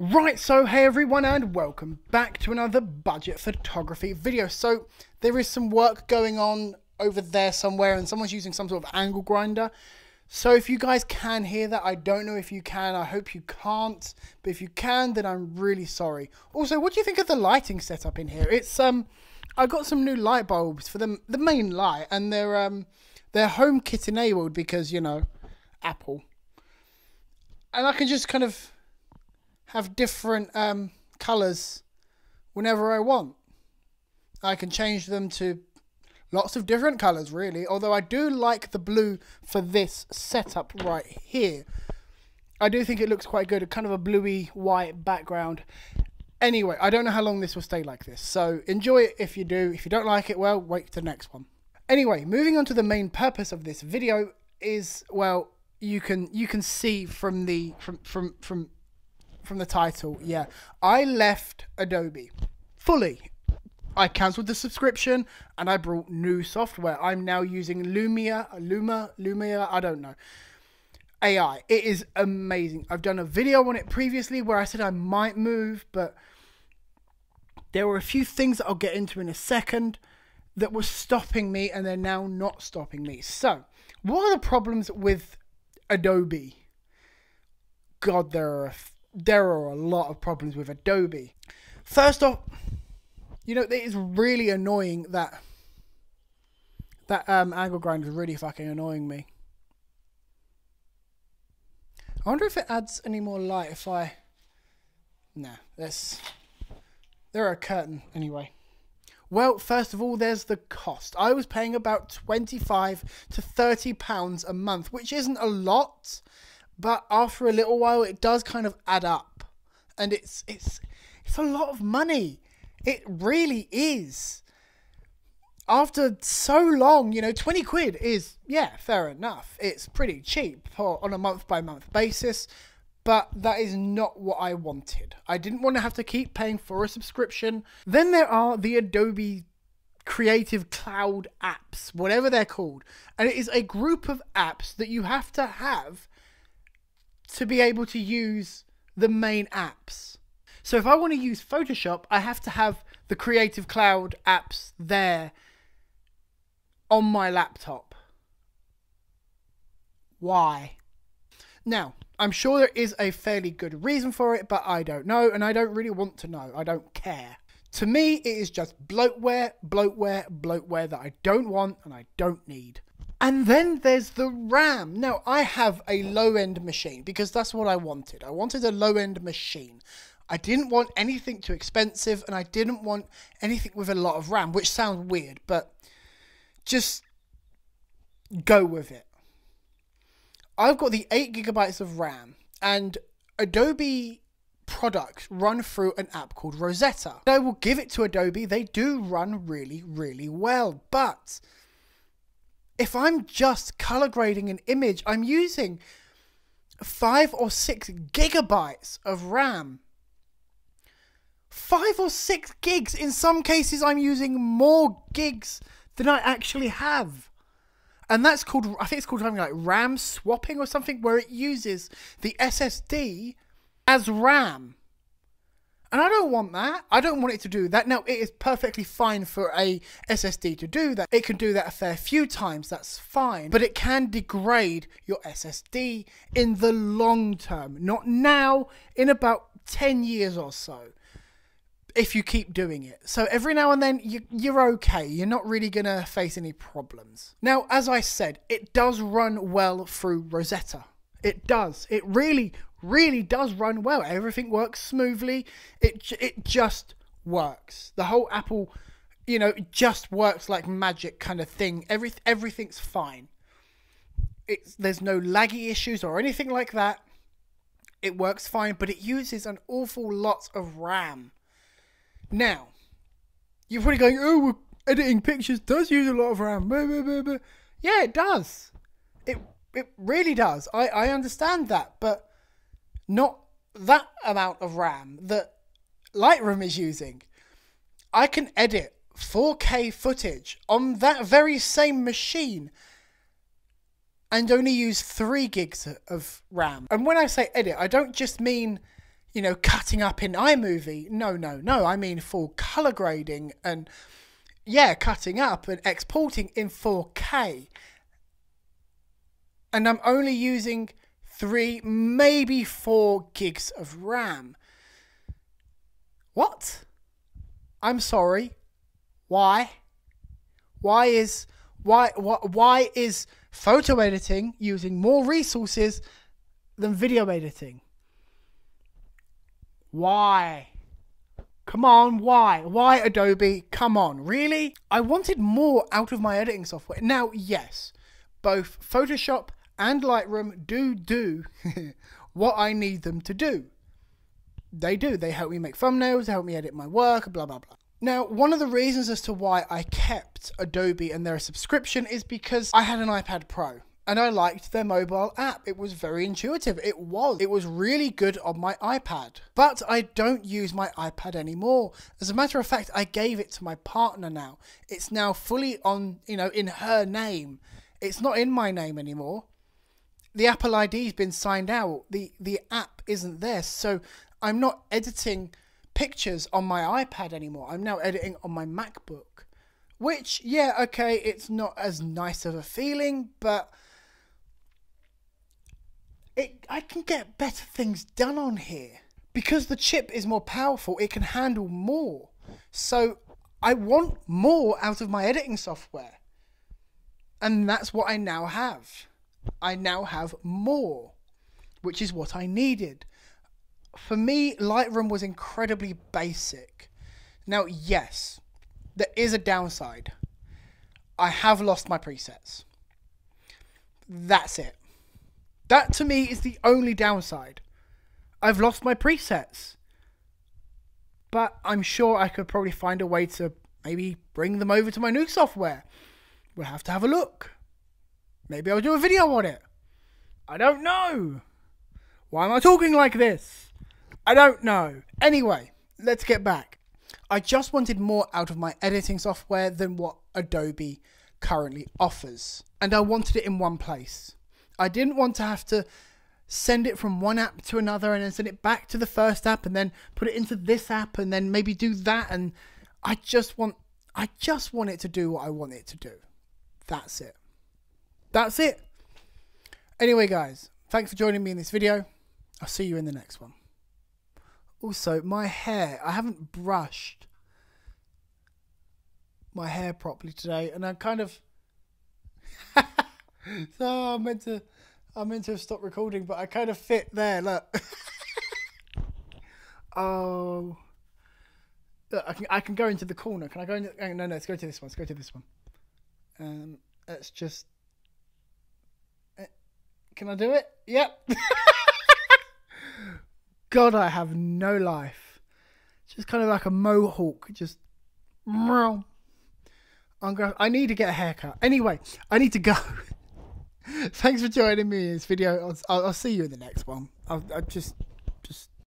Right, so hey everyone and welcome back to another budget photography video. So there is some work going on over there somewhere and someone's using some sort of angle grinder. So if you guys can hear that, I don't know if you can, I hope you can't, but if you can then I'm really sorry. Also, what do you think of the lighting setup in here? It's um I got some new light bulbs for the the main light and they're um they're HomeKit enabled because, you know, Apple. And I can just kind of have different um, colors whenever I want. I can change them to lots of different colors, really. Although I do like the blue for this setup right here. I do think it looks quite good. Kind of a bluey white background. Anyway, I don't know how long this will stay like this. So enjoy it if you do. If you don't like it, well, wait for the next one. Anyway, moving on to the main purpose of this video is, well, you can you can see from the from from from from the title, yeah, I left Adobe fully. I cancelled the subscription and I brought new software. I'm now using Lumia, Luma, Lumia, I don't know. AI. It is amazing. I've done a video on it previously where I said I might move, but there were a few things that I'll get into in a second that were stopping me and they're now not stopping me. So, what are the problems with Adobe? God, there are there are a lot of problems with Adobe. First off, you know, it is really annoying that that um, angle grinder is really fucking annoying me. I wonder if it adds any more light if I... Nah, there's... There are a curtain anyway. Well, first of all, there's the cost. I was paying about 25 to 30 pounds a month, which isn't a lot, but after a little while it does kind of add up and it's it's it's a lot of money it really is after so long you know 20 quid is yeah fair enough it's pretty cheap for, on a month by month basis but that is not what I wanted. I didn't want to have to keep paying for a subscription. Then there are the Adobe Creative Cloud apps, whatever they're called. And it is a group of apps that you have to have to be able to use the main apps. So if I want to use Photoshop, I have to have the Creative Cloud apps there on my laptop. Why? Now, I'm sure there is a fairly good reason for it, but I don't know, and I don't really want to know. I don't care. To me, it is just bloatware, bloatware, bloatware that I don't want and I don't need. And then there's the RAM. Now, I have a low end machine because that's what I wanted. I wanted a low end machine. I didn't want anything too expensive and I didn't want anything with a lot of RAM, which sounds weird, but just go with it. I've got the 8 gigabytes of RAM and Adobe products run through an app called Rosetta. I will give it to Adobe, they do run really, really well, but if I'm just color grading an image, I'm using five or six gigabytes of RAM. Five or six gigs. In some cases, I'm using more gigs than I actually have. And that's called, I think it's called something like RAM swapping or something, where it uses the SSD as RAM. And I don't want that. I don't want it to do that. Now, it is perfectly fine for a SSD to do that. It can do that a fair few times. That's fine. But it can degrade your SSD in the long term. Not now, in about 10 years or so. If you keep doing it. So every now and then, you, you're okay. You're not really going to face any problems. Now, as I said, it does run well through Rosetta. It does. It really, really does run well. Everything works smoothly. It it just works. The whole Apple, you know, it just works like magic kind of thing. Every everything's fine. It's there's no laggy issues or anything like that. It works fine, but it uses an awful lot of RAM. Now, you're probably going, "Oh, well, editing pictures does use a lot of RAM." Yeah, it does. It it really does. I I understand that, but not that amount of RAM that Lightroom is using. I can edit 4K footage on that very same machine and only use 3 gigs of RAM. And when I say edit, I don't just mean, you know, cutting up in iMovie. No, no, no. I mean full color grading and, yeah, cutting up and exporting in 4K. And I'm only using three, maybe four gigs of RAM. What? I'm sorry. Why? Why is why why, why is photo editing using more resources than video editing? Why? Come on, why? Why Adobe? Come on, really? I wanted more out of my editing software. Now, yes, both Photoshop and Lightroom do do what I need them to do. They do. They help me make thumbnails, they help me edit my work, blah, blah, blah. Now, one of the reasons as to why I kept Adobe and their subscription is because I had an iPad Pro and I liked their mobile app. It was very intuitive. It was. It was really good on my iPad. But I don't use my iPad anymore. As a matter of fact, I gave it to my partner now. It's now fully on, you know, in her name. It's not in my name anymore. The Apple ID's been signed out. The the app isn't there. So I'm not editing pictures on my iPad anymore. I'm now editing on my MacBook. Which, yeah, okay, it's not as nice of a feeling, but it I can get better things done on here. Because the chip is more powerful, it can handle more. So I want more out of my editing software. And that's what I now have. I now have more, which is what I needed. For me, Lightroom was incredibly basic. Now, yes, there is a downside. I have lost my presets. That's it. That to me is the only downside. I've lost my presets. But I'm sure I could probably find a way to maybe bring them over to my new software. We'll have to have a look. Maybe I'll do a video on it. I don't know. Why am I talking like this? I don't know. Anyway, let's get back. I just wanted more out of my editing software than what Adobe currently offers. And I wanted it in one place. I didn't want to have to send it from one app to another and then send it back to the first app and then put it into this app and then maybe do that and I just want I just want it to do what I want it to do. That's it. That's it. Anyway guys, thanks for joining me in this video. I'll see you in the next one. Also, my hair, I haven't brushed my hair properly today and I kind of so I meant to, I meant to have stopped recording, but I kind of fit there. Look. oh. Look, I can I can go into the corner. Can I go into? No, no. Let's go to this one. Let's go to this one. Um, let's just. Can I do it? Yep. God, I have no life. Just kind of like a mohawk. Just. I'm gonna, I need to get a haircut. Anyway, I need to go. Thanks for joining me in this video. I'll, I'll, I'll see you in the next one. I'll, I'll just, just